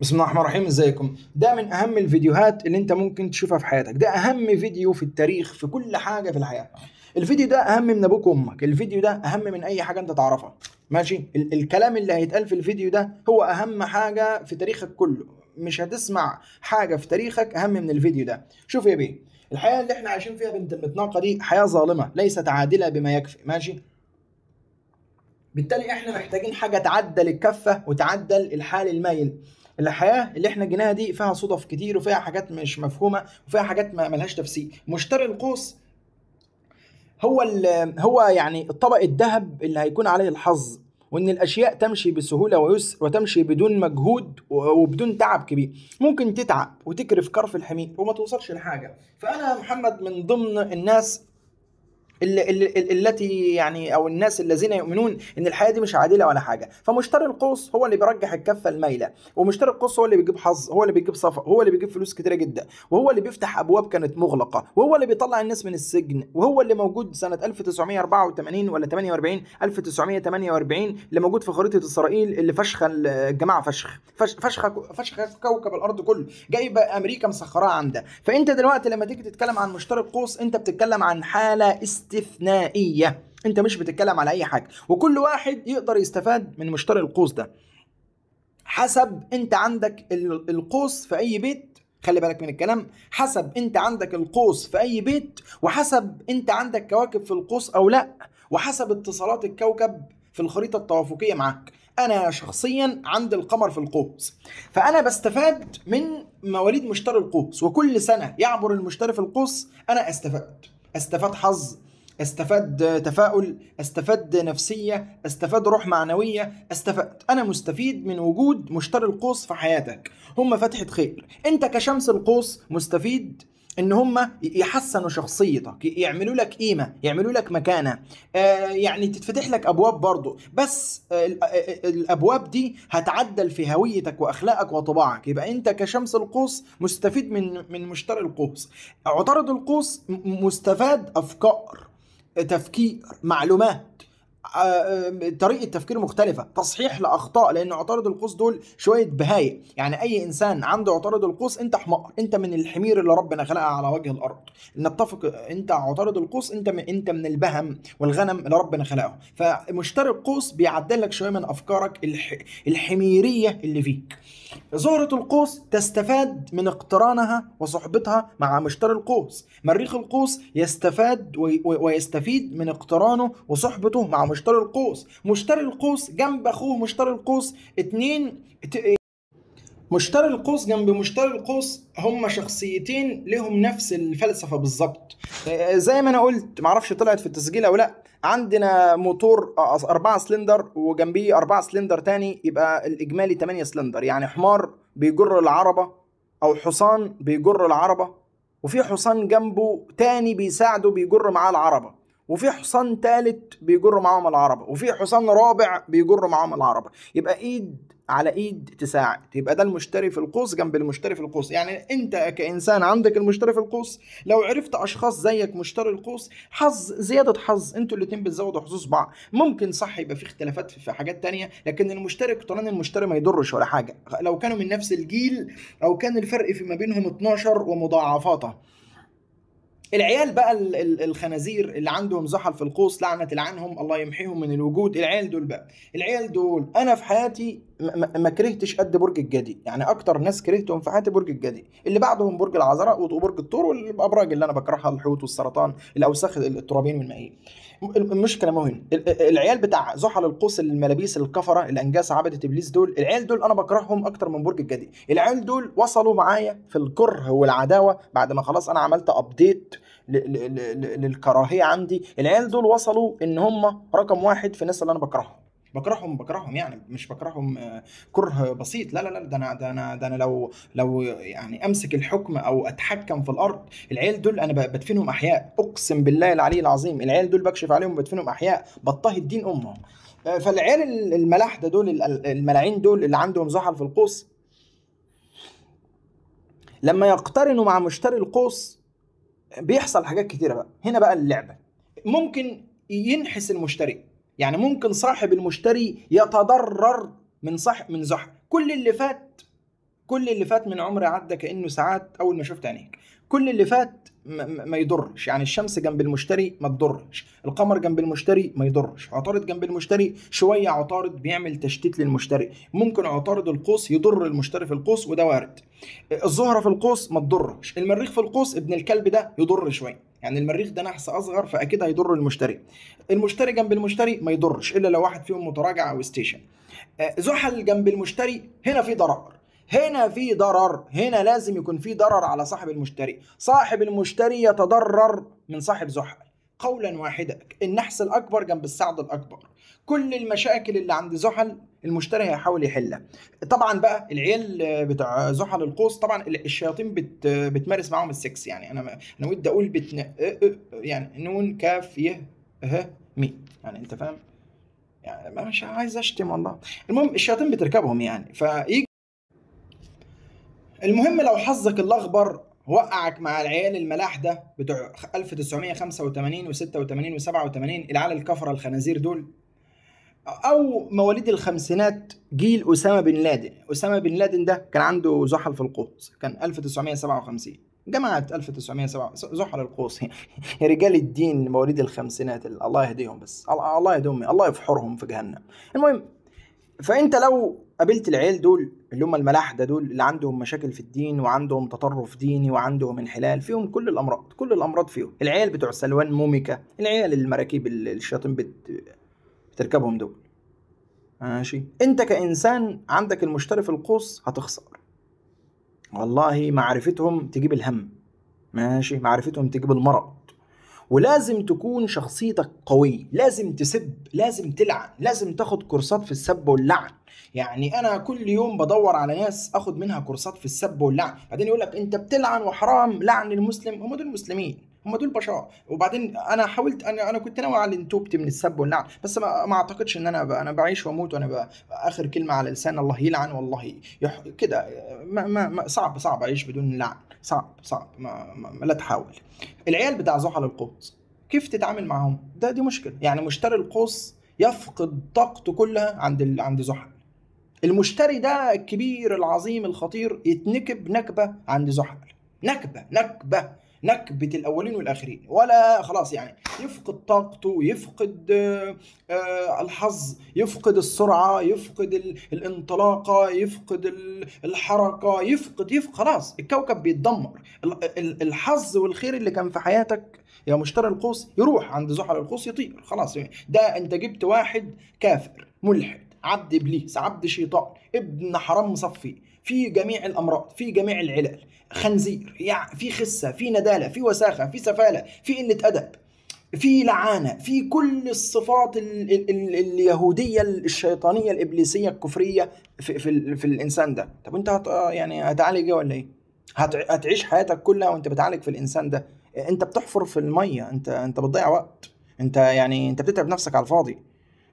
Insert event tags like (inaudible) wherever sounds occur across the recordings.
بسم الله الرحمن الرحيم إزيكم؟ ده من أهم الفيديوهات اللي أنت ممكن تشوفها في حياتك. ده أهم فيديو في التاريخ في كل حاجة في الحياة. الفيديو ده أهم من أبوك وأمك. الفيديو ده أهم من أي حاجة أنت تعرفها. ماشي؟ ال- الكلام اللي هيتقال في الفيديو ده هو أهم حاجة في تاريخك كله. مش هتسمع حاجة في تاريخك أهم من الفيديو ده. شوف يا بيه الحياة اللي إحنا عايشين فيها بنت المطنقه دي حياة ظالمة ليست عادلة بما يكفي. ماشي؟ بالتالي إحنا محتاجين حاجة تعدل الكفة وتعدل الحال المايل. الحياة اللي إحنا جيناها دي فيها صدف كتير وفيها حاجات مش مفهومة وفيها حاجات ما ملهاش تفسير. مشتري القوس هو هو يعني الطبق الذهب اللي هيكون عليه الحظ وإن الأشياء تمشي بسهولة ويسر وتمشي بدون مجهود وبدون تعب كبير. ممكن تتعب وتكرف كرف الحمير وما توصلش لحاجة. فأنا محمد من ضمن الناس التي يعني أو الناس الذين يؤمنون إن الحياة دي مش عادلة ولا حاجة. فمشتري القوس هو اللي بيرجح الكفة المايلة. ومشتري القوس هو اللي بيجيب حظ هو اللي بيجيب صفا هو اللي بيجيب فلوس كتيرة جدا. وهو اللي بيفتح أبواب كانت مغلقة. وهو اللي بيطلع الناس من السجن. وهو اللي موجود سنة 1984 ولا 48 1948 اللي موجود في خريطة إسرائيل اللي فشخ الجماعه فشخ. فش- فشخ فشخ كوكب الأرض كله. جايبه أمريكا مسخراه عندها فأنت دلوقتي لما تيجي تتكلم عن مشتري القوس أنت بتتكلم عن حالة استثنائية. انت مش بتتكلم على أي حاجة. وكل واحد يقدر يستفاد من مشتري القوس ده. حسب انت عندك ال- القوس في أي بيت خلي بالك من الكلام. حسب انت عندك القوس في أي بيت وحسب انت عندك كواكب في القوس أو لأ. وحسب اتصالات الكوكب في الخريطة التوافقية معاك. أنا شخصيا عندي القمر في القوس. فأنا بستفاد من مواليد مشتري القوس. وكل سنة يعبر المشتري في القوس أنا أستفاد. أستفاد حظ. استفاد تفاؤل استفاد نفسية استفاد روح معنوية استفاد أنا مستفيد من وجود مشتري القوس في حياتك. هم فتحة خير. أنت كشمس القوس مستفيد إن هم يحسنوا شخصيتك يعملوا لك قيمة يعملوا لك مكانة. آه يعني تتفتح لك أبواب برضه بس آه آه، الأبواب دي هتعدل في هويتك وأخلاقك وطباعك. يبقى أنت كشمس القوس مستفيد من من مشتري القوس. عطارد القوس مستفاد أفكار. تفكير معلومات. طريقة تفكير مختلفة تصحيح لأخطاء لأن عطارد القوس دول شوية بهايم يعني أي إنسان عنده عطارد القوس أنت حمار أنت من الحمير اللي ربنا خلقها على وجه الأرض. نتفق أنت عطارد القوس أنت من أنت من البهم والغنم اللي ربنا خلقه. فمشتري القوس بيعدل لك شوية من أفكارك الح... الحميرية اللي فيك. زهرة القوس تستفاد من اقترانها وصحبتها مع مشتري القوس. مريخ القوس يستفاد وي- ويستفيد من اقترانه وصحبته مع مشتري القوس. مشتري القوس جنب أخوه مشتري القوس. اتنين ات- مشتري القوس جنب مشتري القوس هم شخصيتين لهم نفس الفلسفة بالظبط. زي ما أنا قلت معرفش طلعت في التسجيل أو لأ. عندنا موتور أربعة سلندر وجنبيه أربعة سلندر تاني يبقى الإجمالي 8 سلندر. يعني حمار بيجر العربة أو حصان بيجر العربة وفي حصان جنبه تاني بيساعده بيجر معاه العربة. وفي حصان تالت بيجر معاهم العربة وفي حصان رابع بيجر معاهم العربة يبقى إيد على إيد تساعد يبقى ده المشتري في القوس جنب المشتري في القوس. يعني أنت كإنسان عندك المشتري في القوس لو عرفت أشخاص زيك مشتري القوس حظ زيادة حظ أنتوا الاتنين بتزودوا حظوظ بعض. ممكن صح يبقى في اختلافات في حاجات تانية لكن المشتري اقتران المشتري ما يضرش ولا حاجة. لو كانوا من نفس الجيل أو كان الفرق فيما بينهم 12 ومضاعفاته. العيال بقى ال- ال- الخنازير اللي عندهم زحل في القوس لعنة لعنهم الله يمحيهم من الوجود العيال دول بقى العيال دول أنا في حياتي ما كرهتش قد برج الجدي. يعني أكتر ناس كرهتهم في حياتي برج الجدي. اللي بعدهم برج العذراء وبرج الثور والأبراج اللي أنا بكرهها الحوت والسرطان الأوساخ الترابين والمائيين م- المشكلة ال- العيال بتاع زحل القوس الملابيس الكفرة الأنجاس عبده إبليس دول العيال دول أنا بكرههم أكتر من برج الجدي. العيال دول وصلوا معايا في الكره والعداوة بعد ما خلاص أنا عملت update للكراهية عندي. العيال دول وصلوا إن هم رقم واحد في الناس اللي أنا بكرههم. بكرههم بكرههم يعني مش بكرههم آه، كره بسيط. لا لا لا ده أنا ده أنا ده أنا لو لو يعني أمسك الحكم أو أتحكم في الأرض العيال دول أنا بدفنهم أحياء. أقسم بالله العلي العظيم العيال دول بكشف عليهم بدفنهم أحياء. بضطهد دين أمهم. آه، فالعيال ال- الملاحده دول ال- الملاعين دول اللي عندهم زحل في القوس لما يقترنوا مع مشتري القوس بيحصل حاجات كتيرة بقى. هنا بقى اللعبة. ممكن ينحس المشتري. يعني ممكن صاحب المشتري يتضرر من صح من زحل كل اللي فات كل اللي فات من عمري عدى كأنه ساعات أول ما شفت عينيك. كل اللي فات ما, يضرش. يعني الشمس جنب المشتري ما تضرش. القمر جنب المشتري ما يضرش. عطارد جنب المشتري شوية عطارد بيعمل تشتيت للمشتري. ممكن عطارد القوس يضر المشتري في القوس وده وارد. الزهرة في القوس ما تضرش. المريخ في القوس ابن الكلب ده يضر شوية. يعني المريخ ده نحس أصغر فأكيد هيضر المشتري. المشتري جنب المشتري ما يضرش إلا لو واحد فيهم متراجع أو ستيشن زحل جنب المشتري هنا في ضرر هنا في ضرر هنا لازم يكون في ضرر على صاحب المشتري. صاحب المشتري يتضرر من صاحب زحل. قولا واحدا النحس الأكبر جنب السعد الأكبر. كل المشاكل اللي عند زحل المشتري هيحاول يحلها. طبعا بقى العيال بتوع زحل القوس طبعا الشياطين بت بتمارس معاهم السكس يعني. أنا أنا ودي أقول بتن... يعني نون كاف ي ه مي. يعني أنت فاهم؟ يعني مش عايز أشتم والله. المهم الشياطين بتركبهم يعني. فيجي المهم لو حظك الأغبر وقعك مع العيال الملاح ده بتوع 1985 و86 و87 العيال الكفره الخنازير دول أو مواليد الخمسينات جيل أسامة بن لادن. أسامة بن لادن ده كان عنده زحل في القوس كان 1957 جماعة 1907 زحل القوس. (laughs) يا رجال الدين مواليد الخمسينات الله يهديهم بس الله يهديهم الله يفحرهم في جهنم. المهم فأنت لو قابلت العيال دول اللي هم الملاحدة دول اللي عندهم مشاكل في الدين وعندهم تطرف ديني وعندهم انحلال فيهم كل الأمراض كل الأمراض فيهم. العيال بتوع سلوان موميكا العيال المراكيب الشياطين بت... بتركبهم دول. ماشي؟ انت كإنسان عندك المشتري في القوس هتخسر. والله معرفتهم تجيب الهم. ماشي؟ معرفتهم تجيب المرض. ولازم تكون شخصيتك قوية. لازم تسب لازم تلعن لازم تاخد كورسات في السب واللعن. يعني أنا كل يوم بدور على ناس آخد منها كورسات في السب واللعن. بعدين يقول لك أنت بتلعن وحرام لعن المسلم. هم دول مسلمين. هم دول بشر. وبعدين أنا حاولت أنا أنا كنت ناوي على ان توبت من السب واللعن بس ما, ما أعتقدش إن أنا أنا بعيش وأموت وأنا آخر كلمة على لسان الله يلعن والله يح... كده. ما, ما, ما صعب صعب أعيش بدون لعن. صعب صعب. ما, ما, ما لا تحاول. العيال بتاع زحل القوس كيف تتعامل معاهم ده دي مشكلة. يعني مشتري القوس يفقد طاقته كلها عند ال... عند زحل. المشتري ده الكبير العظيم الخطير يتنكب نكبة عند زحل. نكبة نكبة. نكبة الأولين والآخرين. ولا خلاص يعني يفقد طاقته يفقد آه الحظ يفقد السرعة يفقد الانطلاقة يفقد الحركة يفقد يفقد خلاص الكوكب بيتدمر. الحظ والخير اللي كان في حياتك يا مشتري القوس يروح عند زحل القوس يطير. خلاص ده أنت جبت واحد كافر ملحد عبد إبليس عبد شيطان ابن حرام مصفي. في جميع الأمراض في جميع العلل خنزير يعني في خسة في ندالة في وساخة في سفالة في قلة أدب في لعانة في كل الصفات ال ال ال اليهودية الشيطانية الإبليسية الكفرية في, في, في الإنسان ده. طب أنت هت يعني هتعالج ولا إيه؟ هتعيش حياتك كلها وأنت بتعالج في الإنسان ده. أنت بتحفر في المية أنت أنت بتضيع وقت. أنت يعني أنت بتتعب نفسك على الفاضي.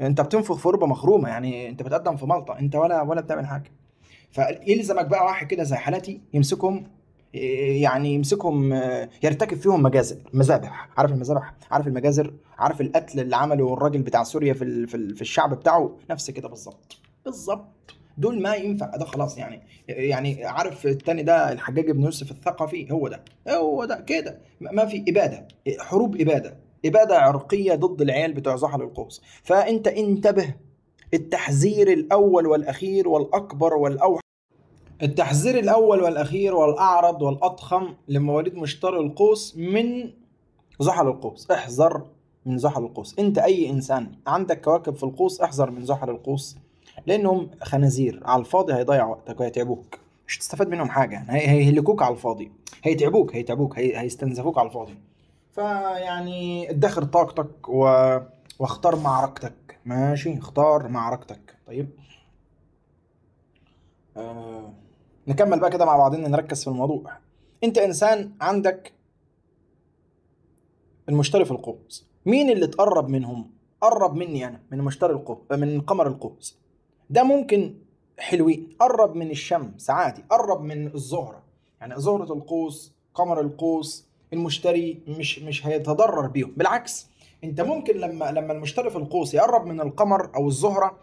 أنت بتنفخ في ربه مخرومة يعني أنت بتقدم في ملطة. أنت ولا ولا بتعمل حاجة. فيلزمك بقى واحد كده زي حالتي يمسكهم يعني يمسكهم يرتكب فيهم مجازر مذابح. عارف المذابح؟ عارف المجازر؟ عارف القتل اللي عمله الراجل بتاع سوريا في في الشعب بتاعه؟ نفس كده بالظبط. بالظبط. دول ما ينفع. ده خلاص يعني يعني عارف التاني ده الحجاج بن يوسف الثقفي؟ هو ده. هو ده. كده. ما في إبادة. حروب إبادة. إبادة عرقية ضد العيال بتوع زحل القوس. فأنت انتبه التحذير الأول والأخير والأكبر والاوحش التحذير الأول والأخير والأعرض والأضخم لمواليد مشتري القوس من زحل القوس. احذر من زحل القوس. أنت أي إنسان عندك كواكب في القوس احذر من زحل القوس لأنهم خنازير. على الفاضي هيضيع وقتك وهيتعبوك. مش هتستفاد منهم يعني هيهلكوك على الفاضي. هيتعبوك هيتعبوك هي... هيستنزفوك على الفاضي. فيعني ادخر طاقتك و... واختار معركتك. ماشي اختار معركتك. طيب. آه... نكمل بقى كده مع بعضنا نركز في الموضوع. انت انسان عندك المشتري في القوس. مين اللي تقرب منهم؟ قرب مني أنا من مشتري القوس من قمر القوس. ده ممكن حلوين. قرب من الشمس عادي. قرب من الزهرة. يعني زهرة القوس قمر القوس المشتري مش مش هيتضرر بيهم. بالعكس انت ممكن لما لما المشتري في القوس يقرب من القمر أو الزهرة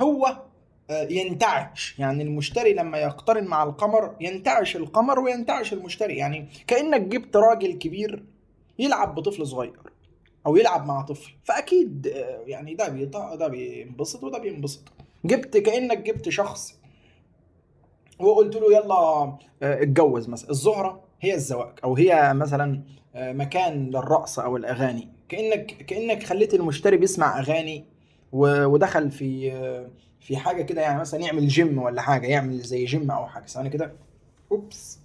هو آه، ينتعش. يعني المشتري لما يقترن مع القمر ينتعش القمر وينتعش المشتري. يعني كأنك جبت راجل كبير يلعب بطفل صغير أو يلعب مع طفل. فأكيد آه، يعني ده بيط- ده بينبسط وده بينبسط. جبت كأنك جبت شخص وقلت له يلا آه، اتجوز مثلا. الزهرة هي الزواج أو هي مثلا مكان للرقص أو الأغاني. كأنك كأنك خليت المشتري بيسمع أغاني ودخل في في حاجة كده يعني مثلا يعمل جيم ولا حاجة يعمل زي جيم أو حاجة ثانية كده. أوبس.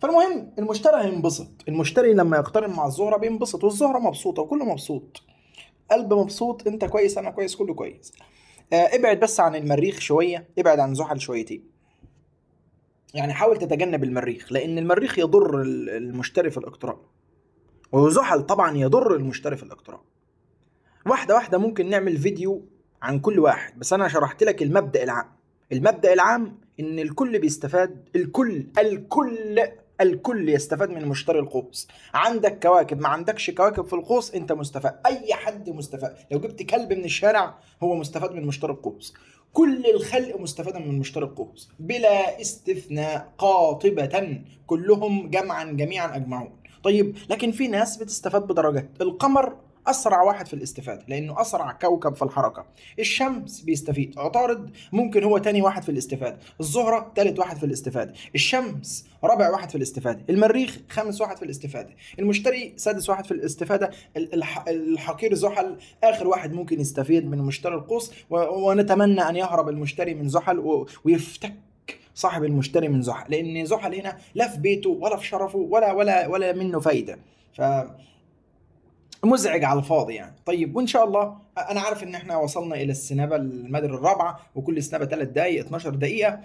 فالمهم المشتري هينبسط. المشتري لما يقترن مع الزهرة بينبسط والزهرة مبسوطة وكله مبسوط. قلب مبسوط أنت كويس أنا كويس كله كويس. آه ابعد بس عن المريخ شوية ابعد عن زحل شويتين. يعني حاول تتجنب المريخ لأن المريخ يضر ال- المشتري في الاقتران. وزحل طبعا يضر المشتري في الاقتران واحدة واحدة ممكن نعمل فيديو عن كل واحد بس أنا شرحت لك المبدأ العام. المبدأ العام إن الكل بيستفاد الكل الكل الكل يستفاد من مشتري القوس. عندك كواكب ما عندكش كواكب في القوس أنت مستفاد. أي حد مستفاد. لو جبت كلب من الشارع هو مستفاد من مشتري القوس. كل الخلق مستفاد من مشتري القوس. بلا استثناء قاطبة. كلهم جمعا جميعا أجمعون. طيب لكن في ناس بتستفاد بدرجات. القمر أسرع واحد في الاستفادة لأنه أسرع كوكب في الحركة. الشمس بيستفيد عطارد ممكن هو تاني واحد في الاستفادة. الزهرة تالت واحد في الاستفادة. الشمس رابع واحد في الاستفادة. المريخ خامس واحد في الاستفادة. المشتري سادس واحد في الاستفادة. ال- الح- الحقير زحل آخر واحد ممكن يستفيد من مشتري القوس ونتمنى أن يهرب المشتري من زحل ويفتك صاحب المشتري من زحل لأن زحل هنا لا في بيته ولا في شرفه ولا ولا ولا منه فايدة. ف مزعج على الفاضي يعني. طيب وإن شاء الله أنا عارف إن إحنا وصلنا إلى السنابة المدر الرابعة وكل سنابة 3 دقائق 12 دقيقة